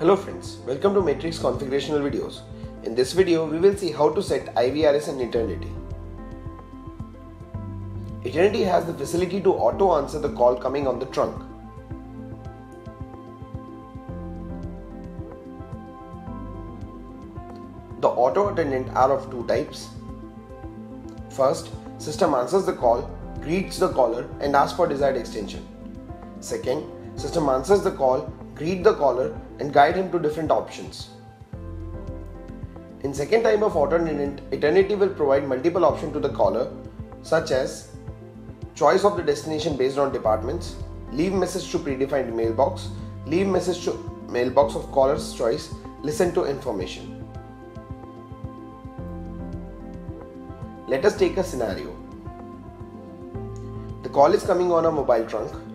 Hello friends, welcome to Matrix configurational videos. In this video, we will see how to set IVRS and Eternity. Eternity has the facility to auto answer the call coming on the trunk. The auto attendant are of two types. First, system answers the call, greets the caller and asks for desired extension. Second, system answers the call, greet the caller and guide him to different options. In second time of attendant, Eternity will provide multiple options to the caller such as choice of the destination based on departments, leave message to predefined mailbox, leave message to mailbox of caller's choice, listen to information. Let us take a scenario. The call is coming on a mobile trunk.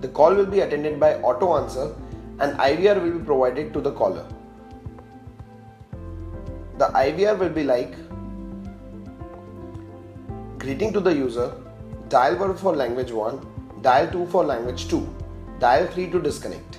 The call will be attended by auto answer and IVR will be provided to the caller. The IVR will be like greeting to the user, dial 1 for language 1, dial 2 for language 2, dial 3 to disconnect.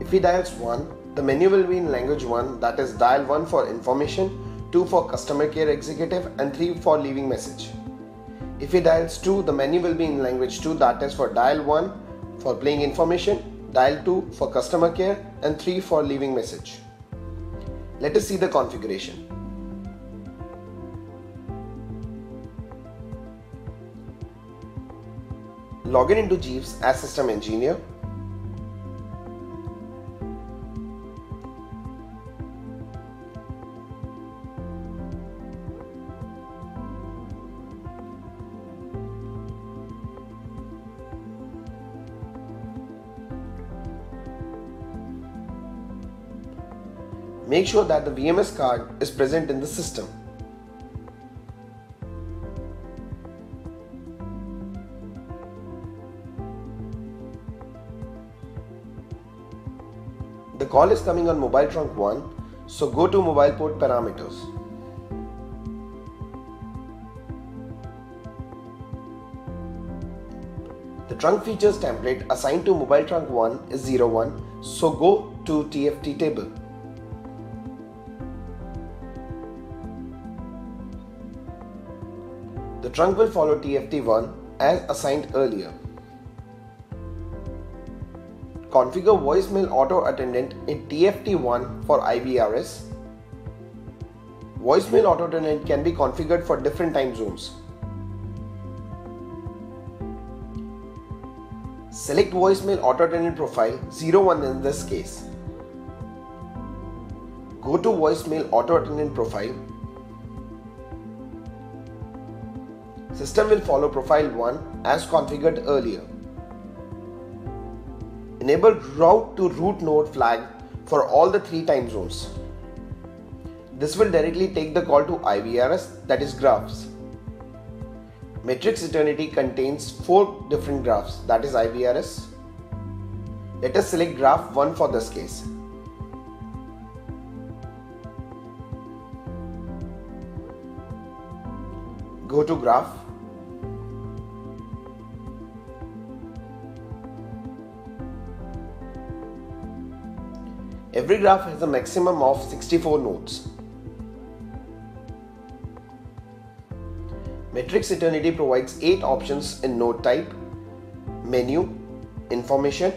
If he dials 1, the menu will be in language 1 that is dial 1 for information, 2 for customer care executive and 3 for leaving message. If he dials 2, the menu will be in language 2 that is for dial 1 for playing information, dial 2 for customer care and 3 for leaving message. Let us see the configuration. Login into Jeeves as system engineer Make sure that the VMS card is present in the system. The call is coming on mobile trunk 1, so go to mobile port parameters. The trunk features template assigned to mobile trunk 1 is 01, so go to TFT table. Trunk will follow TFT1 as assigned earlier. Configure voicemail auto attendant in TFT1 for IVRS. Voicemail auto attendant can be configured for different time zones. Select voicemail auto attendant profile 01 in this case. Go to voicemail auto attendant profile System will follow profile 1 as configured earlier. Enable route to root node flag for all the three time zones. This will directly take the call to IVRS that is graphs. Matrix Eternity contains four different graphs that is IVRS. Let us select graph 1 for this case. Go to graph Every graph has a maximum of 64 nodes. Matrix Eternity provides 8 options in node type, menu, information,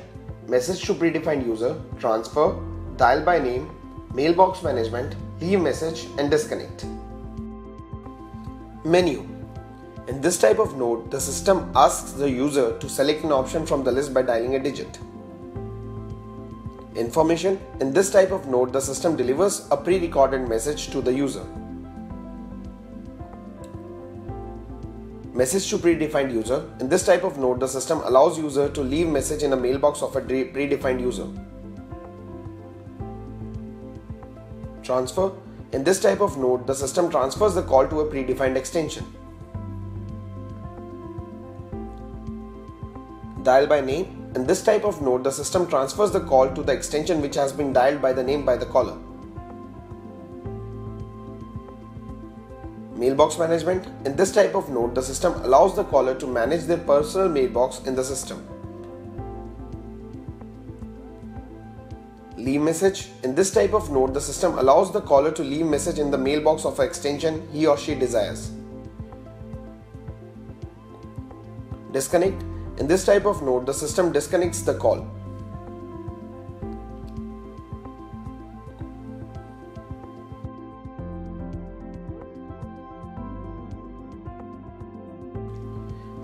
message to predefined user, transfer, dial by name, mailbox management, leave message and disconnect. Menu. In this type of node, the system asks the user to select an option from the list by dialing a digit. Information In this type of node, the system delivers a pre recorded message to the user. Message to predefined user In this type of node, the system allows user to leave message in a mailbox of a predefined user. Transfer In this type of node, the system transfers the call to a predefined extension. Dial by name in this type of node, the system transfers the call to the extension which has been dialed by the name by the caller. Mailbox management. In this type of node, the system allows the caller to manage their personal mailbox in the system. Leave message. In this type of node, the system allows the caller to leave message in the mailbox of an extension he or she desires. Disconnect. In this type of node, the system disconnects the call.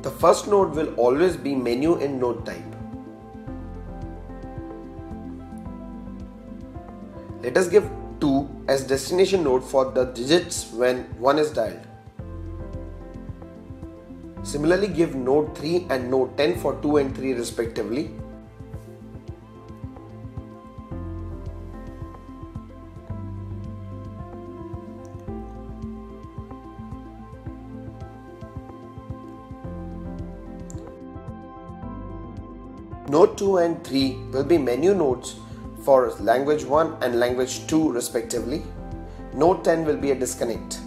The first node will always be menu in node type. Let us give 2 as destination node for the digits when 1 is dialed. Similarly, give node 3 and node 10 for 2 and 3 respectively. Node 2 and 3 will be menu nodes for language 1 and language 2 respectively. Node 10 will be a disconnect.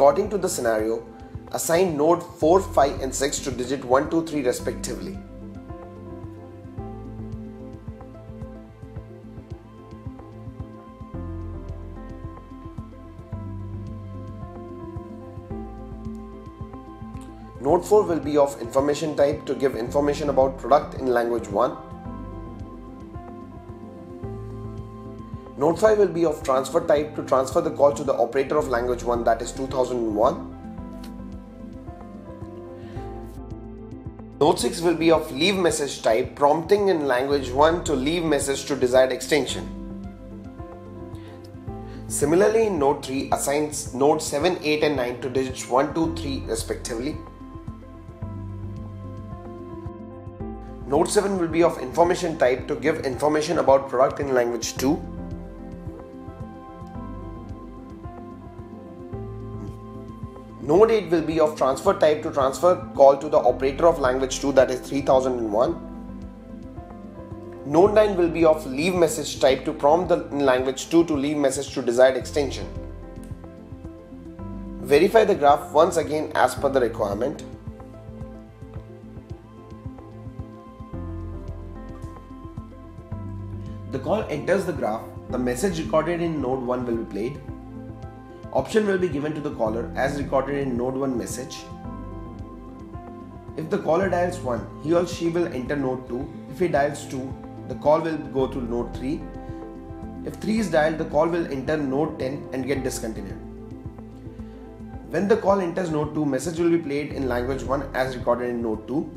According to the scenario, assign node 4, 5 and 6 to digit 1, 2, 3 respectively. Node 4 will be of information type to give information about product in language 1. Node 5 will be of transfer type to transfer the call to the operator of language 1 that is 2001. Node 6 will be of leave message type prompting in language 1 to leave message to desired extension. Similarly in node 3 assigns node 7, 8 and 9 to digits 1, 2, 3 respectively. Node 7 will be of information type to give information about product in language 2. Node 8 will be of transfer type to transfer call to the operator of language 2 that is 3001. Node 9 will be of leave message type to prompt the language 2 to leave message to desired extension. Verify the graph once again as per the requirement. The call enters the graph, the message recorded in node 1 will be played. Option will be given to the caller as recorded in node 1 message. If the caller dials 1, he or she will enter node 2. If he dials 2, the call will go to node 3. If 3 is dialed, the call will enter node 10 and get discontinued. When the call enters node 2, message will be played in language 1 as recorded in node 2.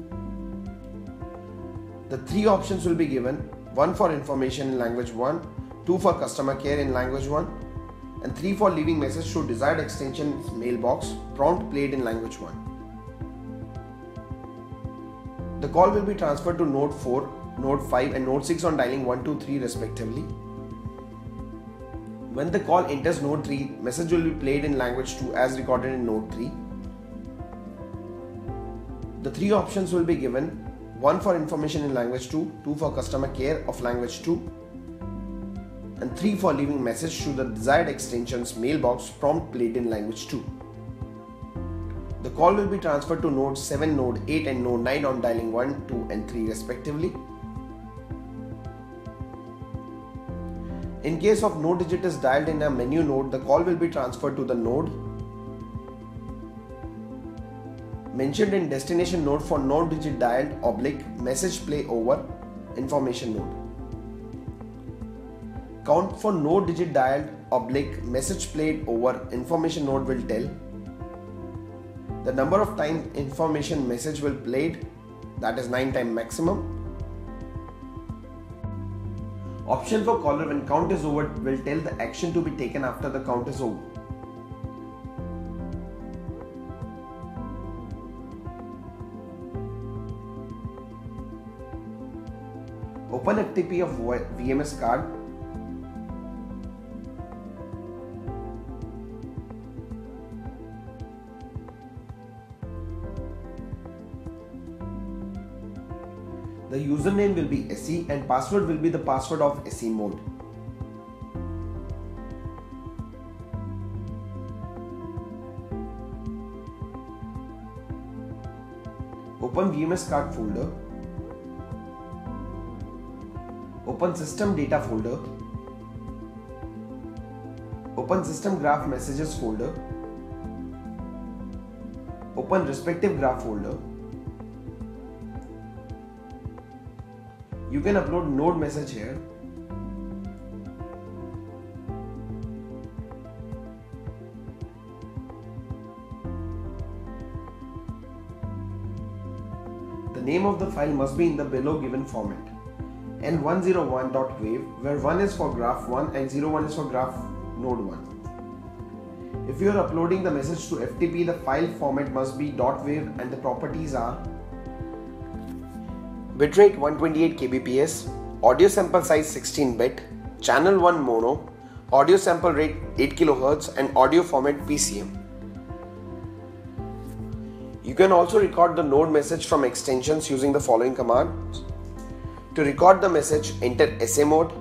The three options will be given one for information in language 1, 2 for customer care in language 1, and 3 for leaving message to desired extension mailbox prompt played in language 1. The call will be transferred to node 4, node 5 and node 6 on dialing 1, 2, 3 respectively. When the call enters node 3, message will be played in language 2 as recorded in node 3. The three options will be given one for information in language 2, 2 for customer care of language 2, and 3 for leaving message to the desired extension's mailbox prompt played in language 2. The call will be transferred to node 7, node 8 and node 9 on dialing 1, 2 and 3 respectively. In case of no digit is dialed in a menu node, the call will be transferred to the node mentioned in destination node for no digit dialed oblique message play over information node. Count for no digit dialed oblique message played over information node will tell the number of times information message will played that is 9 time maximum. Option for caller when count is over will tell the action to be taken after the count is over. open FTP of VMS card the username will be SE and password will be the password of SE mode. Open VMS card folder. Open system data folder. Open system graph messages folder. Open respective graph folder. You can upload node message here. The name of the file must be in the below given format. n101.wave where 1 is for graph 1 and 01 is for graph node 1. If you are uploading the message to FTP, the file format must be .wave and the properties are bitrate 128 kbps, audio sample size 16 bit, channel 1 mono, audio sample rate 8 kHz and audio format PCM. You can also record the node message from extensions using the following commands. To record the message, enter SA mode,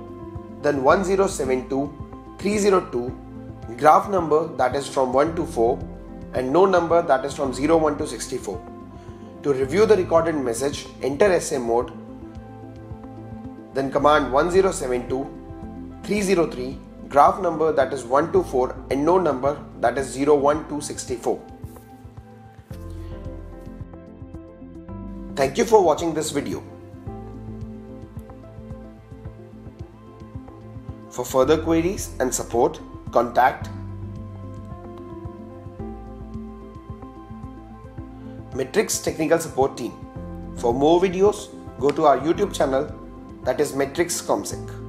then 1072, 302, graph number that is from 1 to 4, and node number that is from 01 to 64. To review the recorded message, enter SA mode, then command 1072, 303, graph number that is 124 and node number that is 01 to 64. Thank you for watching this video. For further queries and support, contact Matrix Technical Support Team. For more videos, go to our YouTube channel that is Matrix Comsec.